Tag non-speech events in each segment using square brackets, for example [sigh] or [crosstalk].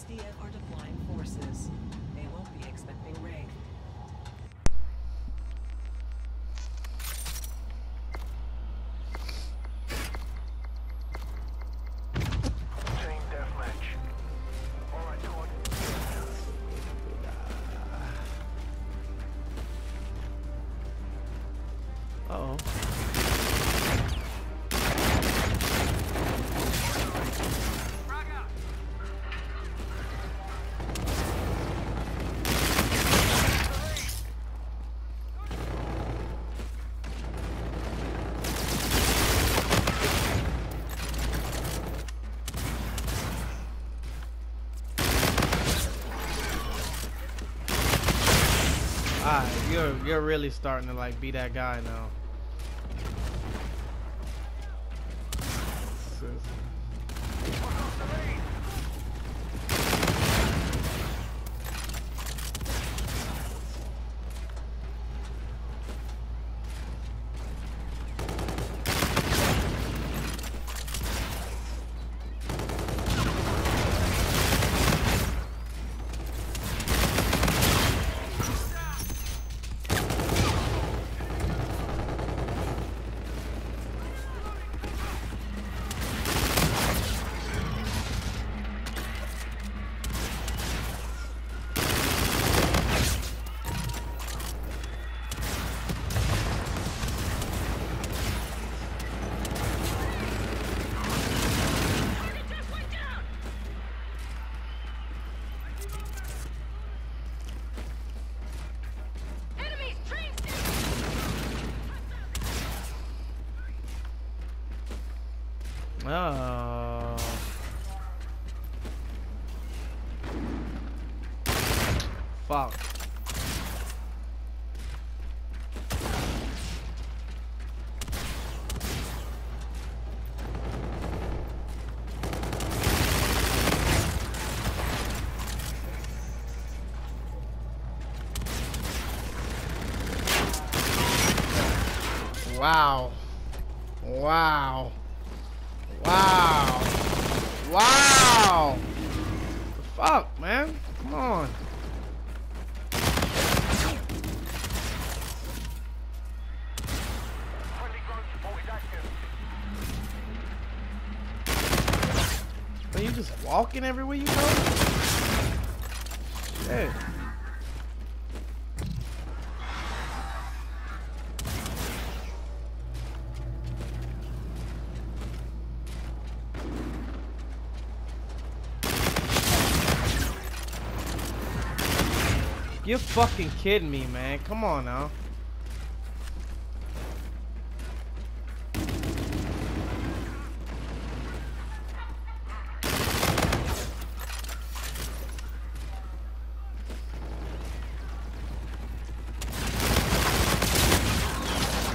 SDF are deploying forces. They won't be expecting raid. Alright, you're you're really starting to like be that guy now. Oh. Fuck. Wow. Wow. Wow. Wow. Fuck, man? Come on. Are you just walking everywhere you go? Shit. You're fucking kidding me, man. Come on now.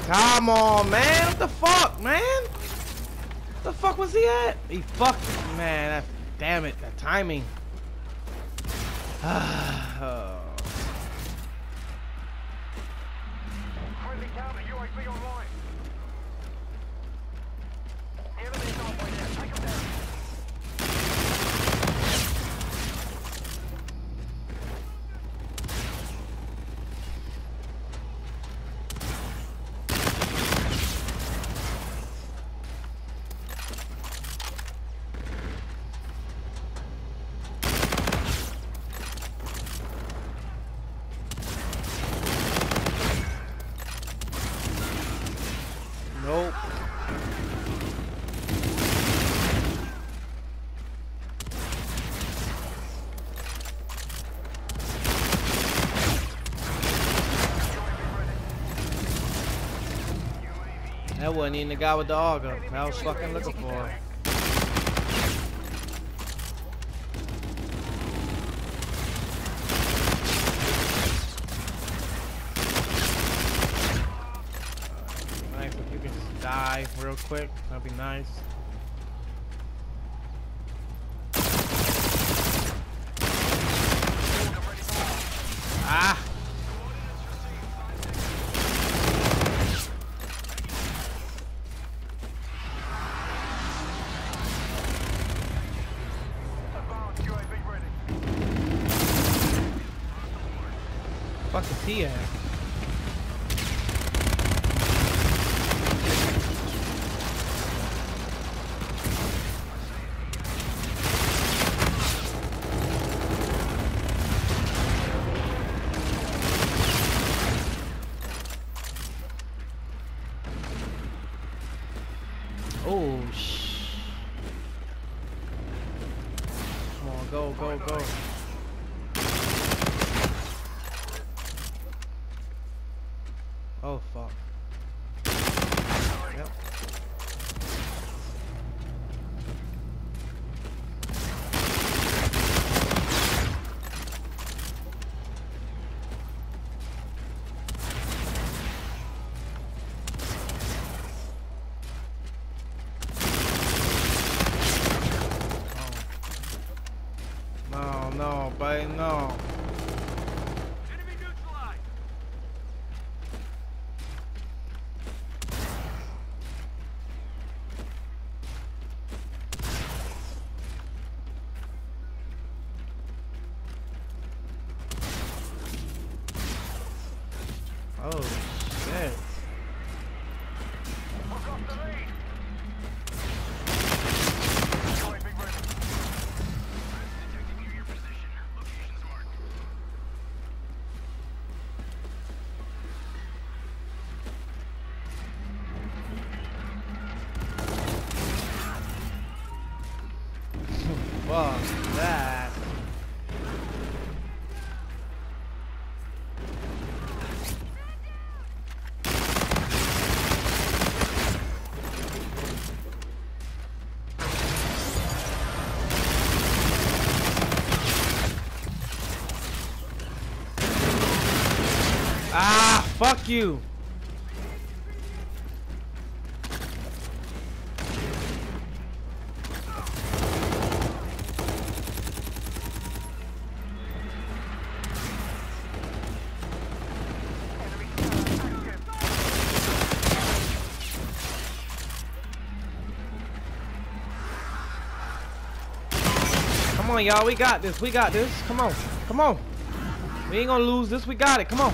Come on, man. What the fuck, man? What the fuck was he at? He fucked man. That, damn it, that timing. [sighs] oh. UAV online. That wasn't even the guy with the auger. I was fucking looking for. Nice if you can just die real quick. That'd be nice. Fuck is he at? Oh, go, go, go. Oh, fuck. Yep. No, no, no. Fuck you. Come on, y'all. We got this. We got this. Come on. Come on. We ain't gonna lose this. We got it. Come on.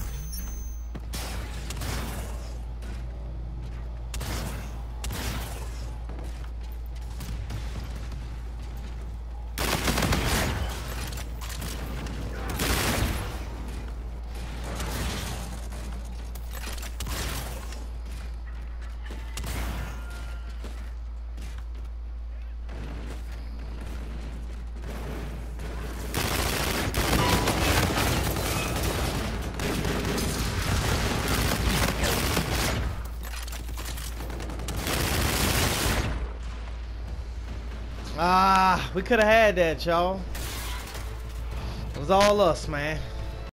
Ah, we could have had that, y'all. It was all us, man.